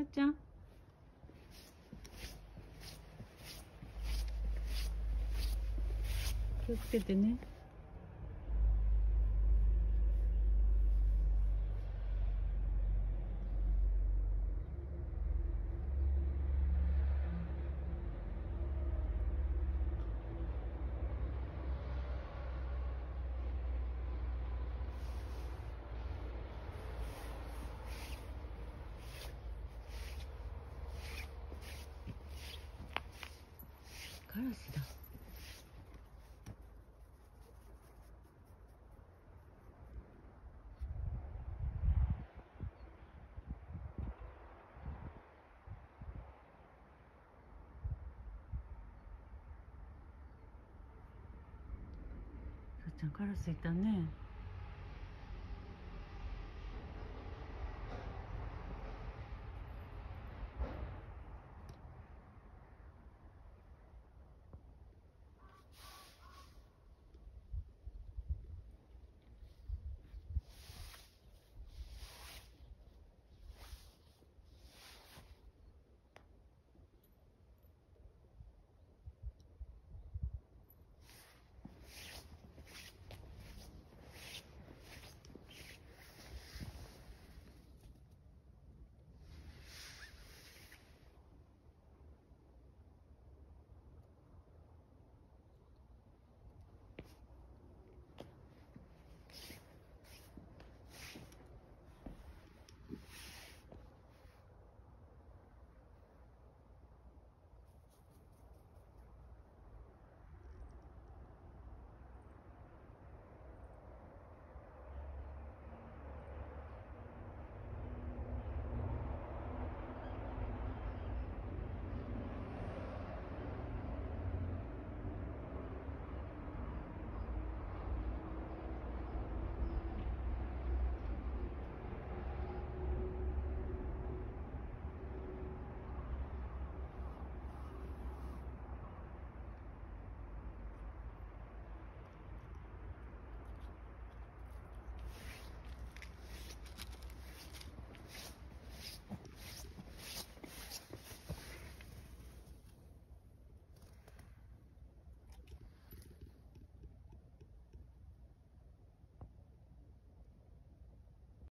やっちゃん。気をつけてね。カラスだ。さっちゃんカラスいたね。